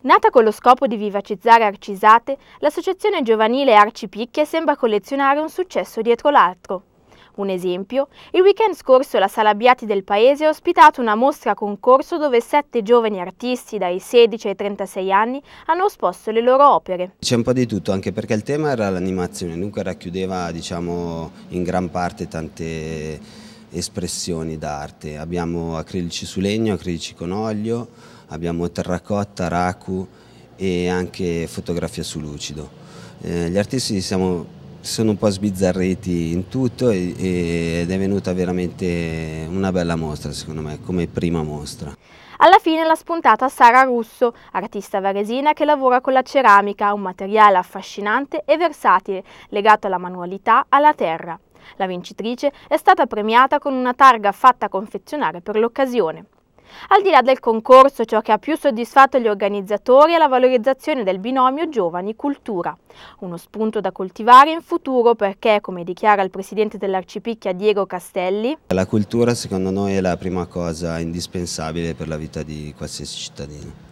Nata con lo scopo di vivacizzare Arcisate, l'associazione giovanile Arcipicchie sembra collezionare un successo dietro l'altro. Un esempio, il weekend scorso la Sala Biati del Paese ha ospitato una mostra concorso dove sette giovani artisti dai 16 ai 36 anni hanno esposto le loro opere. C'è un po' di tutto, anche perché il tema era l'animazione, dunque racchiudeva diciamo, in gran parte tante espressioni d'arte. Abbiamo acrilici su legno, acrilici con olio, abbiamo terracotta, raku e anche fotografia su lucido. Eh, gli artisti siamo, sono un po' sbizzarriti in tutto e, ed è venuta veramente una bella mostra secondo me, come prima mostra. Alla fine l'ha spuntata Sara Russo, artista varesina che lavora con la ceramica, un materiale affascinante e versatile, legato alla manualità, alla terra. La vincitrice è stata premiata con una targa fatta confezionare per l'occasione. Al di là del concorso, ciò che ha più soddisfatto gli organizzatori è la valorizzazione del binomio giovani-cultura, uno spunto da coltivare in futuro perché, come dichiara il presidente dell'Arcipicchia Diego Castelli, la cultura secondo noi è la prima cosa indispensabile per la vita di qualsiasi cittadino.